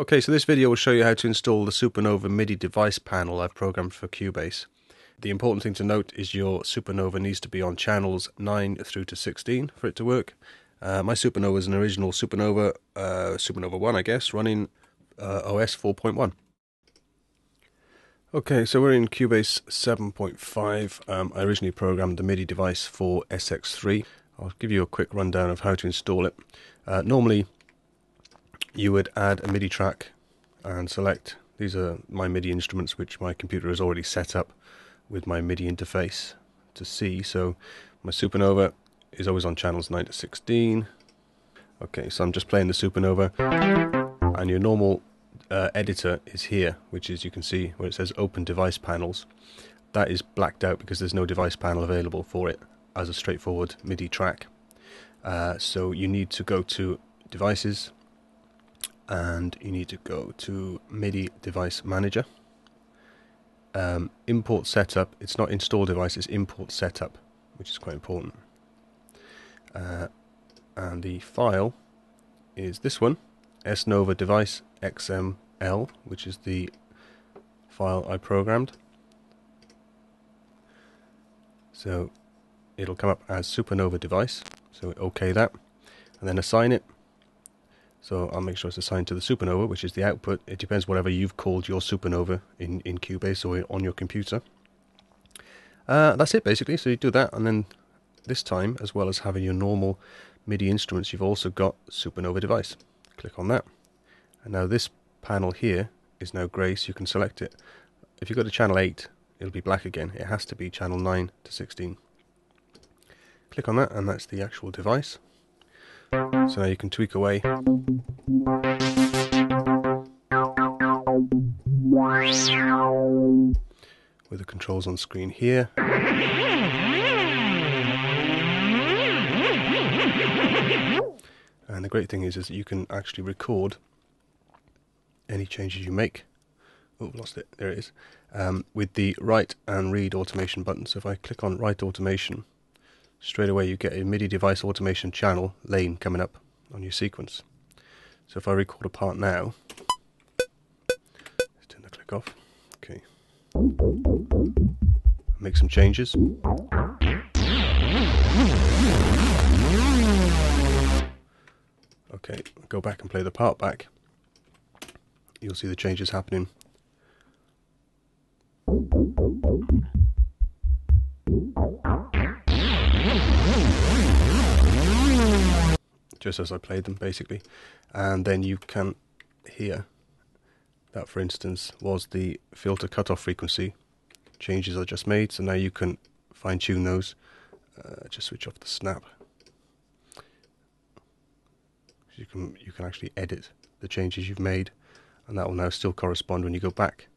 Okay, so this video will show you how to install the Supernova MIDI device panel I've programmed for Cubase. The important thing to note is your Supernova needs to be on channels 9 through to 16 for it to work. Uh, my Supernova is an original Supernova, uh, Supernova 1 I guess, running uh, OS 4.1. Okay, so we're in Cubase 7.5. Um, I originally programmed the MIDI device for SX3. I'll give you a quick rundown of how to install it. Uh, normally, you would add a MIDI track and select. These are my MIDI instruments which my computer has already set up with my MIDI interface to see. So my supernova is always on channels 9 to 16 okay so I'm just playing the supernova. And your normal uh, editor is here which is you can see where it says open device panels. That is blacked out because there's no device panel available for it as a straightforward MIDI track. Uh, so you need to go to devices and you need to go to MIDI device manager. Um, import setup it's not install device it's import setup which is quite important. Uh, and the file is this one snova device xml which is the file I programmed. So it'll come up as supernova device so OK that. And then assign it so I'll make sure it's assigned to the supernova, which is the output. It depends whatever you've called your supernova in, in Cubase or on your computer. Uh, that's it basically. So you do that, and then this time, as well as having your normal MIDI instruments, you've also got supernova device. Click on that. And now this panel here is now grey, so you can select it. If you go to channel 8, it'll be black again. It has to be channel 9 to 16. Click on that, and that's the actual device. So now you can tweak away. With the controls on screen here. And the great thing is, is that you can actually record any changes you make. Oh, lost it. There it is. Um, with the write and read automation button. So if I click on write automation, straight away you get a MIDI device automation channel lane coming up on your sequence. So if I record a part now, let's turn the click off. Okay. Make some changes. Okay, go back and play the part back. You'll see the changes happening. Just as I played them basically. And then you can hear that for instance was the filter cutoff frequency changes I just made. So now you can fine tune those uh, just switch off the snap. You can you can actually edit the changes you've made and that will now still correspond when you go back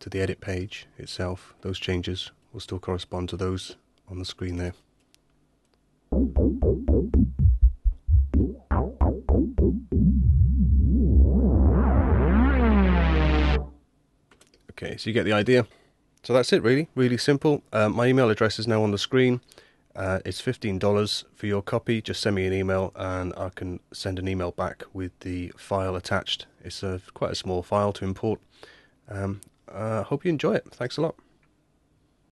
to the edit page itself. Those changes will still correspond to those on the screen there Okay, so you get the idea. So that's it, really, really simple. Uh, my email address is now on the screen. Uh, it's $15 for your copy. Just send me an email and I can send an email back with the file attached. It's a, quite a small file to import. Um, uh, hope you enjoy it. Thanks a lot.